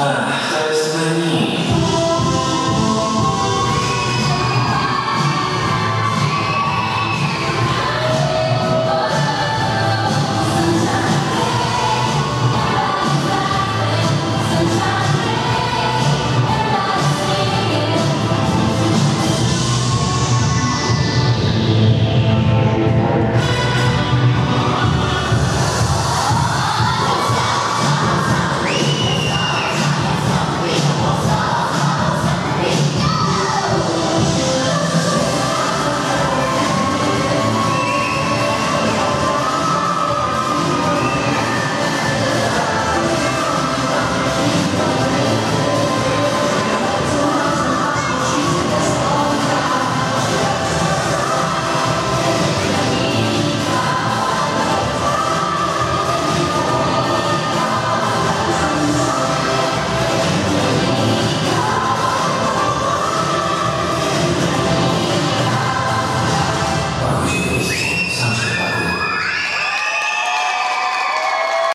Ah, ça